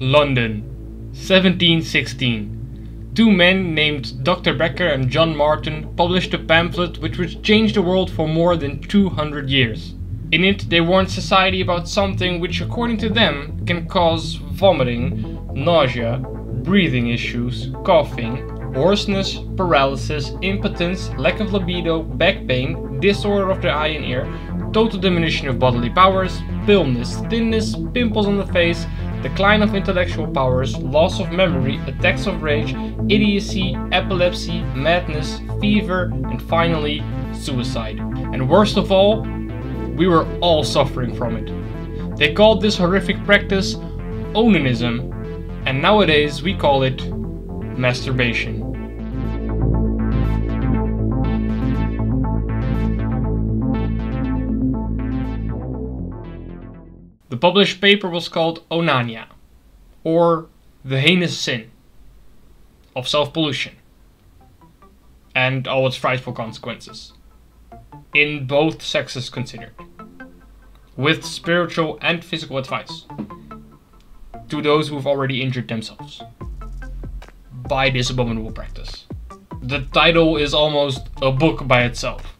London, 1716. Two men named Dr. Becker and John Martin published a pamphlet which would change the world for more than 200 years. In it, they warned society about something which, according to them, can cause vomiting, nausea, breathing issues, coughing, hoarseness, paralysis, impotence, lack of libido, back pain, disorder of the eye and ear, total diminution of bodily powers, paleness, thinness, pimples on the face, decline of intellectual powers, loss of memory, attacks of rage, idiocy, epilepsy, madness, fever, and finally, suicide. And worst of all, we were all suffering from it. They called this horrific practice onanism, and nowadays we call it masturbation. The published paper was called Onania, or the heinous sin of self pollution, and all its frightful consequences, in both sexes considered, with spiritual and physical advice to those who've already injured themselves by this abominable practice. The title is almost a book by itself.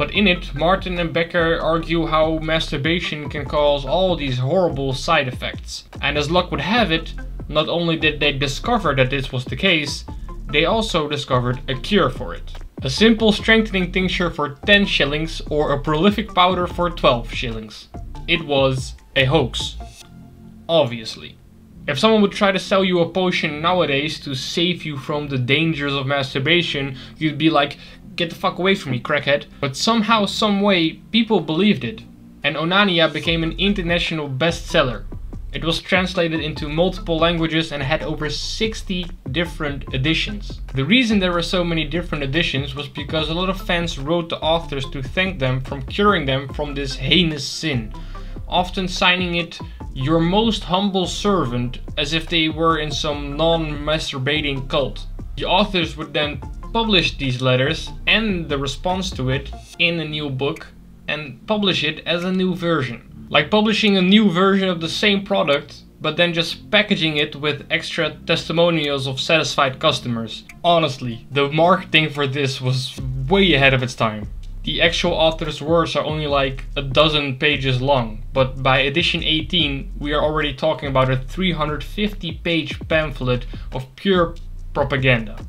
But in it, Martin and Becker argue how masturbation can cause all these horrible side effects. And as luck would have it, not only did they discover that this was the case, they also discovered a cure for it. A simple strengthening tincture for 10 shillings or a prolific powder for 12 shillings. It was a hoax. Obviously. If someone would try to sell you a potion nowadays to save you from the dangers of masturbation, you'd be like, get the fuck away from me, crackhead. But somehow, someway, people believed it. And Onania became an international bestseller. It was translated into multiple languages and had over 60 different editions. The reason there were so many different editions was because a lot of fans wrote the authors to thank them from curing them from this heinous sin, often signing it your most humble servant as if they were in some non-masturbating cult. The authors would then publish these letters and the response to it in a new book and publish it as a new version. Like publishing a new version of the same product but then just packaging it with extra testimonials of satisfied customers. Honestly, the marketing for this was way ahead of its time. The actual author's words are only like a dozen pages long, but by edition 18 we are already talking about a 350 page pamphlet of pure propaganda.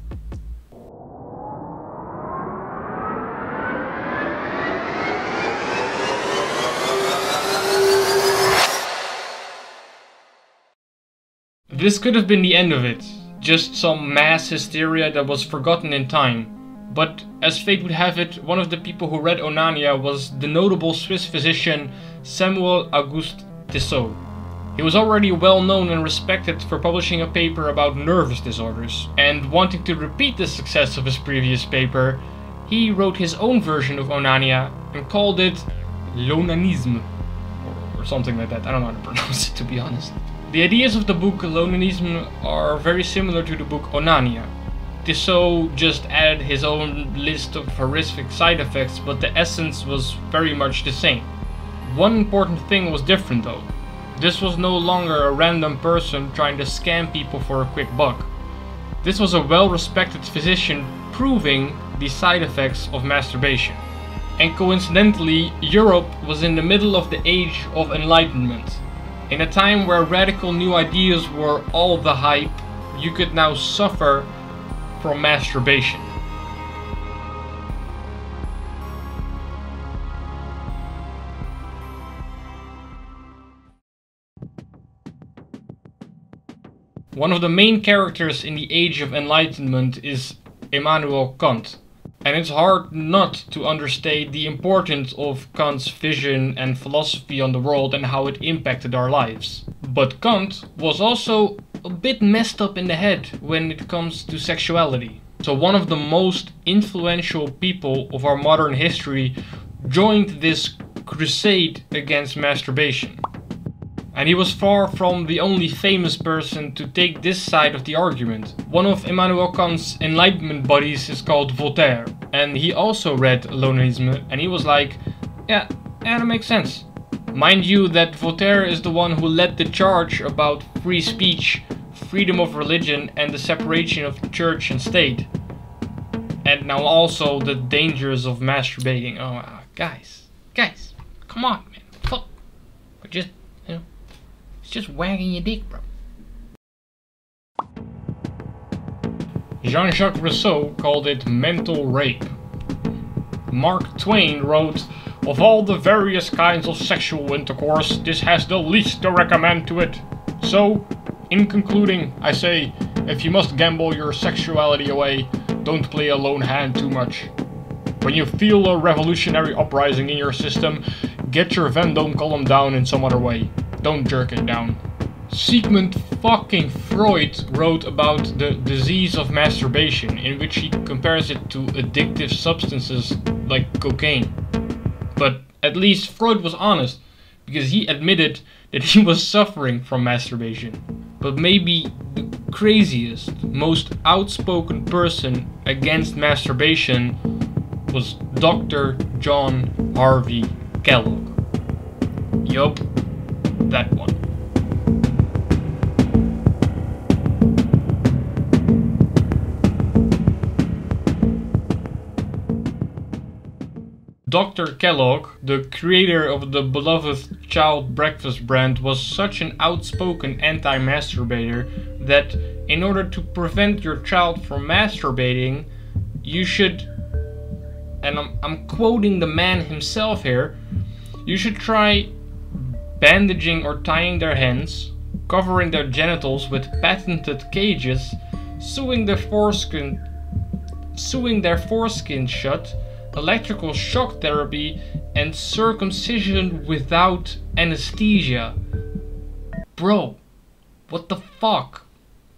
This could have been the end of it, just some mass hysteria that was forgotten in time. But as fate would have it, one of the people who read Onania was the notable Swiss physician Samuel Auguste Tissot. He was already well known and respected for publishing a paper about nervous disorders, and wanting to repeat the success of his previous paper, he wrote his own version of Onania and called it L'Onanisme, or, or something like that. I don't know how to pronounce it to be honest. The ideas of the book L'Onanisme are very similar to the book Onania. Tissot just added his own list of horrific side effects, but the essence was very much the same. One important thing was different though. This was no longer a random person trying to scam people for a quick buck. This was a well-respected physician proving the side effects of masturbation. And coincidentally, Europe was in the middle of the age of enlightenment. In a time where radical new ideas were all the hype, you could now suffer from masturbation. One of the main characters in the Age of Enlightenment is Immanuel Kant. And it's hard not to understate the importance of Kant's vision and philosophy on the world and how it impacted our lives. But Kant was also a bit messed up in the head when it comes to sexuality. So one of the most influential people of our modern history joined this crusade against masturbation. And he was far from the only famous person to take this side of the argument. One of Immanuel Kant's enlightenment buddies is called Voltaire. And he also read L'Onanisme and he was like, yeah, yeah, that makes sense. Mind you that Voltaire is the one who led the charge about free speech, freedom of religion and the separation of church and state. And now also the dangers of masturbating. Oh, guys, guys, come on, man. Fuck. We're just, you know, just wagging your dick, bro. Jean-Jacques Rousseau called it mental rape. Mark Twain wrote, Of all the various kinds of sexual intercourse, this has the least to recommend to it. So, in concluding, I say, if you must gamble your sexuality away, don't play a lone hand too much. When you feel a revolutionary uprising in your system, get your Vendome column down in some other way. Don't jerk it down. Sigmund fucking Freud wrote about the disease of masturbation, in which he compares it to addictive substances like cocaine. But at least Freud was honest, because he admitted that he was suffering from masturbation. But maybe the craziest, most outspoken person against masturbation was Dr. John Harvey Kellogg. Yup, that one. Dr. Kellogg, the creator of the beloved child breakfast brand, was such an outspoken anti masturbator that in order to prevent your child from masturbating, you should, and I'm, I'm quoting the man himself here, you should try bandaging or tying their hands, covering their genitals with patented cages, sewing their foreskin, sewing their foreskin shut electrical shock therapy, and circumcision without anesthesia. Bro, what the fuck?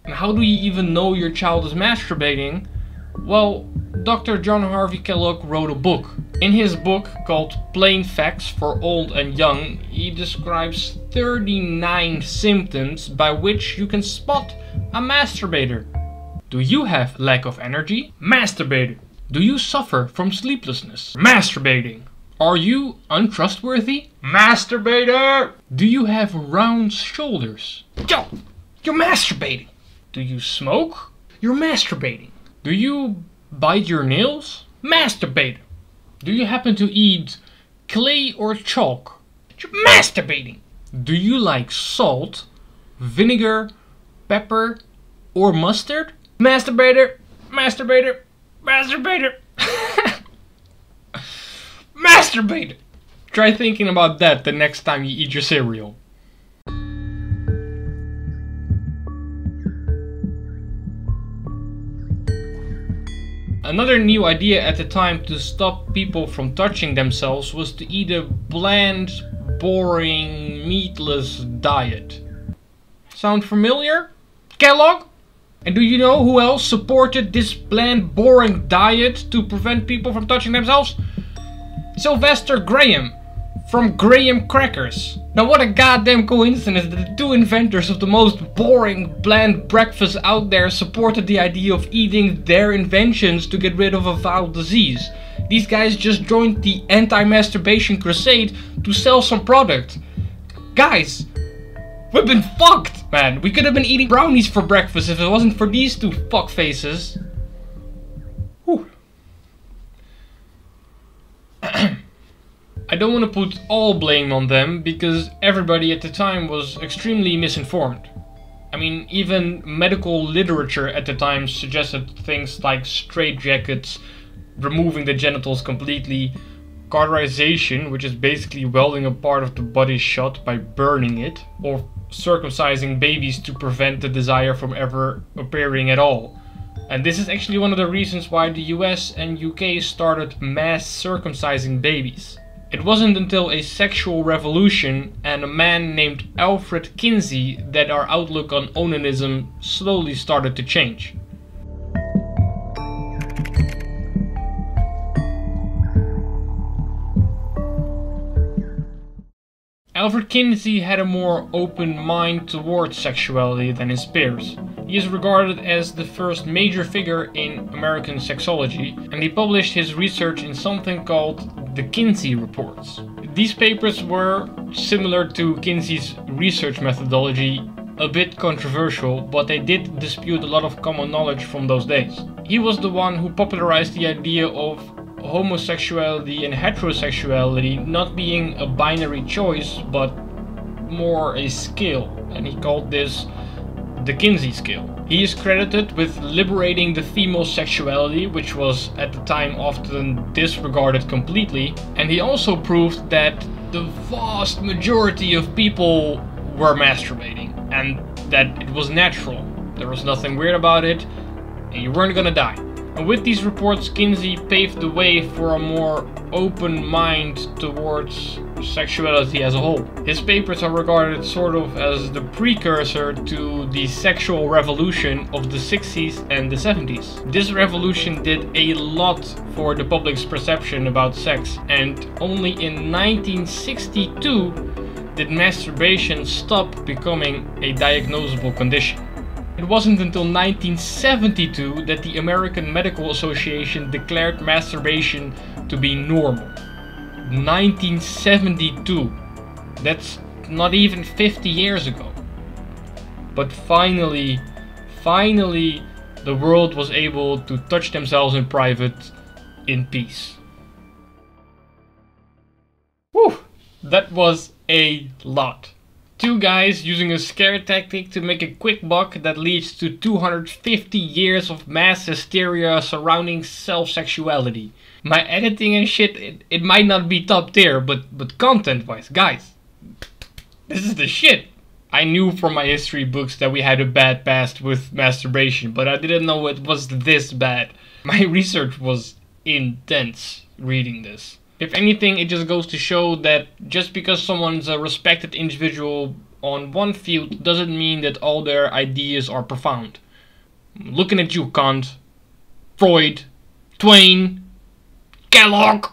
How do you even know your child is masturbating? Well, Dr. John Harvey Kellogg wrote a book. In his book called Plain Facts for Old and Young, he describes 39 symptoms by which you can spot a masturbator. Do you have lack of energy? Masturbator. Do you suffer from sleeplessness? Masturbating. Are you untrustworthy? Masturbator! Do you have round shoulders? Yo! You're masturbating! Do you smoke? You're masturbating. Do you bite your nails? Masturbator. Do you happen to eat clay or chalk? You're masturbating. Do you like salt, vinegar, pepper, or mustard? Masturbator, masturbator, Masturbator! Masturbator! Try thinking about that the next time you eat your cereal. Another new idea at the time to stop people from touching themselves was to eat a bland, boring, meatless diet. Sound familiar? Kellogg? And do you know who else supported this bland, boring diet to prevent people from touching themselves? Sylvester Graham from Graham Crackers. Now what a goddamn coincidence that the two inventors of the most boring, bland breakfast out there supported the idea of eating their inventions to get rid of a vile disease. These guys just joined the anti-masturbation crusade to sell some product. Guys, We've been fucked, man. We could have been eating brownies for breakfast if it wasn't for these two fuck faces. Whew. I don't want to put all blame on them because everybody at the time was extremely misinformed. I mean, even medical literature at the time suggested things like straitjackets, removing the genitals completely, cauterization, which is basically welding a part of the body shut by burning it, or circumcising babies to prevent the desire from ever appearing at all. And this is actually one of the reasons why the US and UK started mass circumcising babies. It wasn't until a sexual revolution and a man named Alfred Kinsey that our outlook on onanism slowly started to change. Alfred Kinsey had a more open mind towards sexuality than his peers. He is regarded as the first major figure in American sexology, and he published his research in something called the Kinsey Reports. These papers were similar to Kinsey's research methodology, a bit controversial, but they did dispute a lot of common knowledge from those days. He was the one who popularized the idea of homosexuality and heterosexuality not being a binary choice, but more a scale, and he called this the Kinsey scale. He is credited with liberating the female sexuality, which was at the time often disregarded completely, and he also proved that the vast majority of people were masturbating and that it was natural. There was nothing weird about it, and you weren't gonna die. And with these reports, Kinsey paved the way for a more open mind towards sexuality as a whole. His papers are regarded sort of as the precursor to the sexual revolution of the 60s and the 70s. This revolution did a lot for the public's perception about sex, and only in 1962 did masturbation stop becoming a diagnosable condition. It wasn't until 1972 that the American Medical Association declared masturbation to be normal. 1972. That's not even 50 years ago. But finally, finally, the world was able to touch themselves in private in peace. Whew, that was a lot. Two guys using a scare tactic to make a quick buck that leads to 250 years of mass hysteria surrounding self-sexuality. My editing and shit, it, it might not be top tier, but, but content-wise, guys, this is the shit. I knew from my history books that we had a bad past with masturbation, but I didn't know it was this bad. My research was intense reading this. If anything, it just goes to show that just because someone's a respected individual on one field doesn't mean that all their ideas are profound. Looking at you, Kant, Freud, Twain, Kellogg.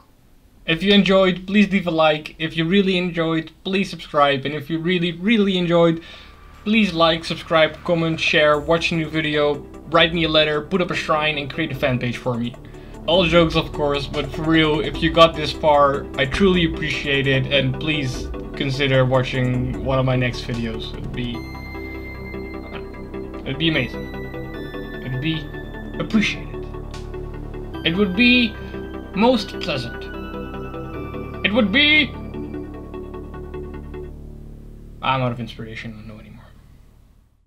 If you enjoyed, please leave a like. If you really enjoyed, please subscribe. And if you really, really enjoyed, please like, subscribe, comment, share, watch a new video, write me a letter, put up a shrine, and create a fan page for me. All jokes, of course, but for real, if you got this far, I truly appreciate it, and please consider watching one of my next videos. It'd be... It'd be amazing. It'd be appreciated. It would be most pleasant. It would be... I'm out of inspiration.